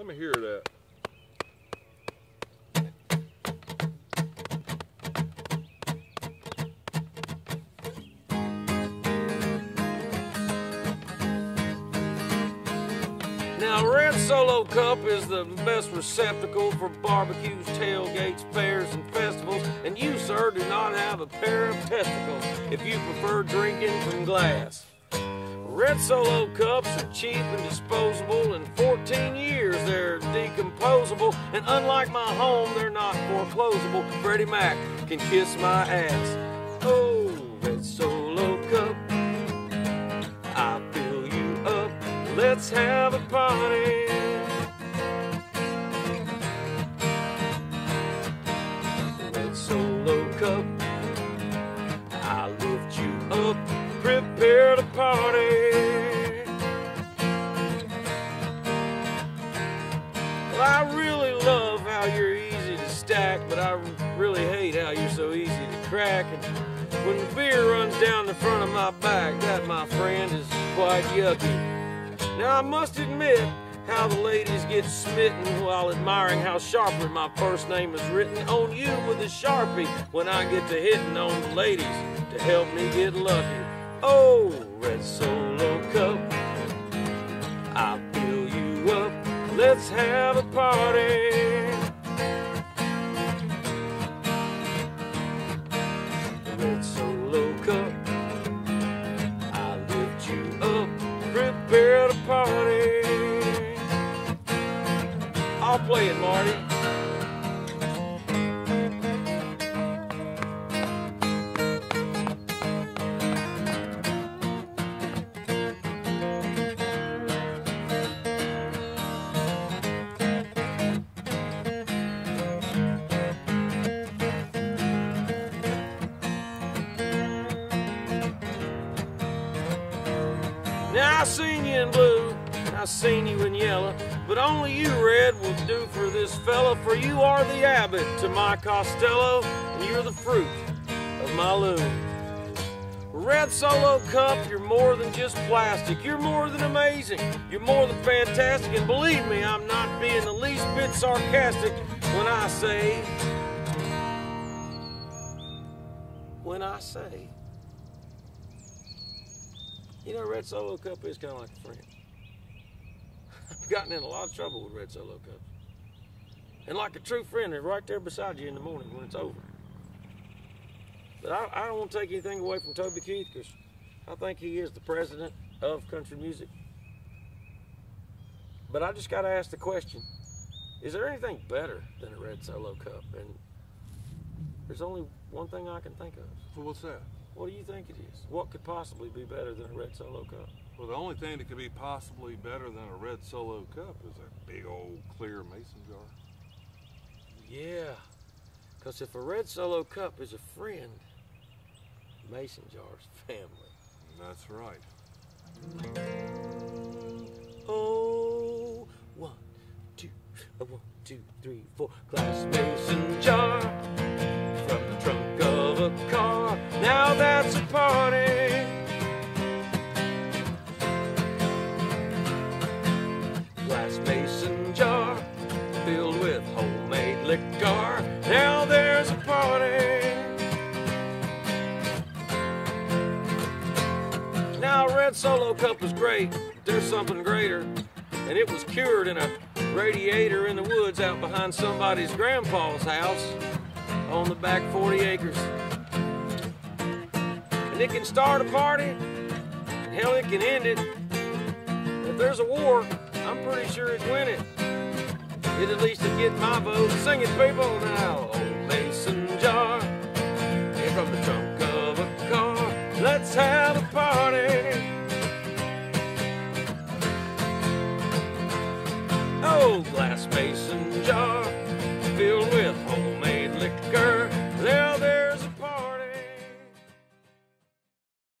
Let me hear that. Now, Red Solo Cup is the best receptacle for barbecues, tailgates, fairs, and festivals. And you, sir, do not have a pair of testicles if you prefer drinking from glass. Red Solo cups are cheap and disposable. In 14 years, they're decomposable. And unlike my home, they're not foreclosable. Freddie Mac can kiss my ass. Oh, Red Solo cup, I fill you up. Let's have a party. Red Solo cup, I lift you up. Prepare to party. I really love how you're easy to stack, but I really hate how you're so easy to crack. And when beer runs down the front of my back, that, my friend, is quite yucky. Now, I must admit how the ladies get smitten while admiring how sharply my first name is written on you with a sharpie when I get to hitting on the ladies to help me get lucky. Oh, Red Solo Cup, I'll play it, Marty. Now I seen you in blue, I seen you in yellow, but only you, Red, will do for this fella. For you are the Abbott to my Costello, and you're the fruit of my loom. Red Solo Cup, you're more than just plastic. You're more than amazing. You're more than fantastic. And believe me, I'm not being the least bit sarcastic when I say, when I say, you know, Red Solo Cup is kind of like a friend. Gotten in a lot of trouble with Red Solo Cups. And like a true friend, they're right there beside you in the morning when it's over. But I, I don't want to take anything away from Toby Keith because I think he is the president of country music. But I just got to ask the question is there anything better than a Red Solo Cup? And there's only one thing I can think of. So what's that? What do you think it is? What could possibly be better than a Red Solo Cup? Well, the only thing that could be possibly better than a red solo cup is a big old clear mason jar. Yeah, because if a Red Solo Cup is a friend, Mason Jar's family. That's right. Oh, one, two, one, two, three, four. Glass mason jar from the trunk of a car. Now that's a party. Liquor. Now there's a party. Now, a red solo cup was great, there's something greater. And it was cured in a radiator in the woods out behind somebody's grandpa's house on the back 40 acres. And it can start a party, and hell, it can end it. If there's a war, I'm pretty sure it'd win it. At least would get my vote. Sing it, people, now. Old mason jar, here from the trunk of a car. Let's have a party. Oh, glass mason